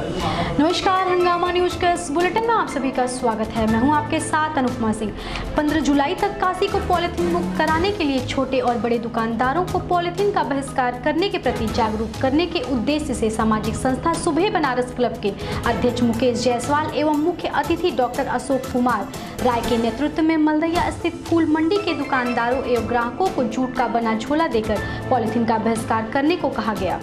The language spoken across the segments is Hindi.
नमस्कार, हंगामा न्यूज़ के इस बुलेटिन में आप सभी का स्वागत है। मैं हूँ आपके साथ अनुपमा सिंह। 15 जुलाई तक काशी को पॉलिथीन मुक्त कराने के लिए छोटे और बड़े दुकानदारों को पॉलिथीन का बहिष्कार करने के प्रति जागरूक करने के उद्देश्य से सामाजिक संस्था सुबह बनारस क्लब के अध्यक्ष मुकेश जायसवाल एवं मुख्य अतिथि डॉक्टर अशोक कुमार, राय के नेतृत्व में मलदैया स्थित फूल मंडी के दुकानदारों एवं ग्राहकों को जूट का बना झोला देकर पॉलिथीन का बहिष्कार करने को कहा गया।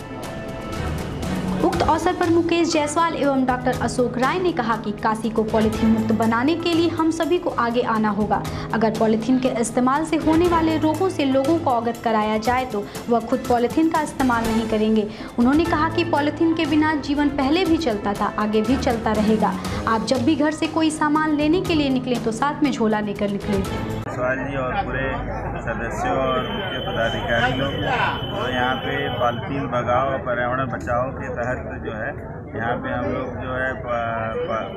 उक्त अवसर पर मुकेश जायसवाल एवं डॉक्टर अशोक राय ने कहा कि काशी को पॉलिथीन मुक्त बनाने के लिए हम सभी को आगे आना होगा। अगर पॉलिथीन के इस्तेमाल से होने वाले रोगों से लोगों को अवगत कराया जाए तो वह खुद पॉलिथीन का इस्तेमाल नहीं करेंगे। उन्होंने कहा कि पॉलिथीन के बिना जीवन पहले भी चलता था, आगे भी चलता रहेगा। आप जब भी घर से कोई सामान लेने के लिए निकलें तो साथ में झोला लेकर निकले। सवाल जी और पूरे सदस्यों और मुख्य पदाधिकारी लोग तो यहाँ पे पॉलिथीन भगाओ और पर्यावरण बचाओ के तहत जो है, यहाँ पे हम लोग जो है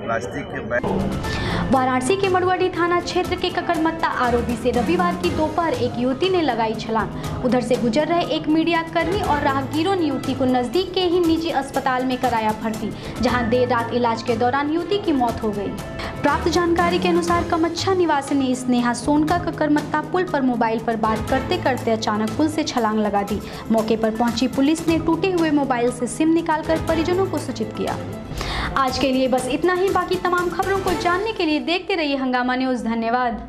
प्लास्टिक के बैग वाराणसी के मड़ुआडी थाना क्षेत्र के ककड़मत्ता आरोपी से रविवार की दोपहर एक युवती ने लगाई छलांग। उधर से गुजर रहे एक मीडिया कर्मी और राहगीरों ने युवती को नज़दीक के ही निजी अस्पताल में कराया भर्ती, जहाँ देर रात इलाज के दौरान युवती की मौत हो गई। प्राप्त जानकारी के अनुसार कमच्छा निवासी ने स्नेहा सोनका ककरमत्ता पुल पर मोबाइल पर बात करते करते अचानक पुल से छलांग लगा दी। मौके पर पहुँची पुलिस ने टूटे हुए मोबाइल से सिम निकालकर परिजनों को सूचित किया। आज के लिए बस इतना ही। बाकी तमाम खबरों को जानने के लिए देखते रहिए हंगामा न्यूज़। धन्यवाद।